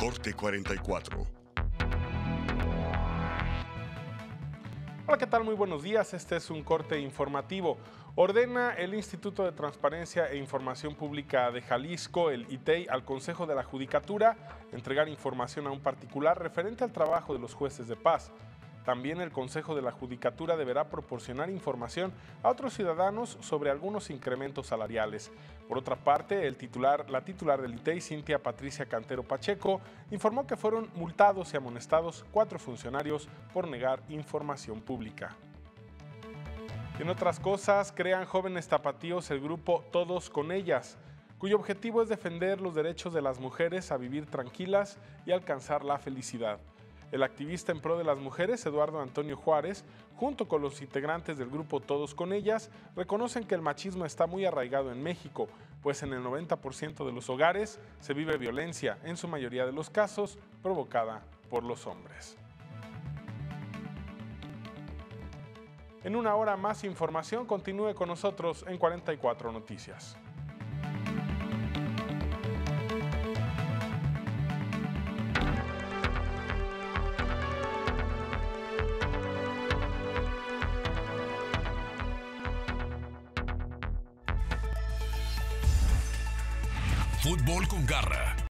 Corte 44. Hola, ¿qué tal? Muy buenos días. Este es un corte informativo. Ordena el Instituto de Transparencia e Información Pública de Jalisco, el ITEI, al Consejo de la Judicatura entregar información a un particular referente al trabajo de los jueces de paz. También el Consejo de la Judicatura deberá proporcionar información a otros ciudadanos sobre algunos incrementos salariales. Por otra parte, la titular del ITEI, Cintia Patricia Cantero Pacheco, informó que fueron multados y amonestados cuatro funcionarios por negar información pública. En otras cosas, crean jóvenes tapatíos el grupo Todos con Ellas, cuyo objetivo es defender los derechos de las mujeres a vivir tranquilas y alcanzar la felicidad. El activista en pro de las mujeres, Eduardo Antonio Juárez, junto con los integrantes del grupo Todos con Ellas, reconocen que el machismo está muy arraigado en México, pues en el 90% de los hogares se vive violencia, en su mayoría de los casos provocada por los hombres. En una hora más información, continúe con nosotros en 44 Noticias. Fútbol con garra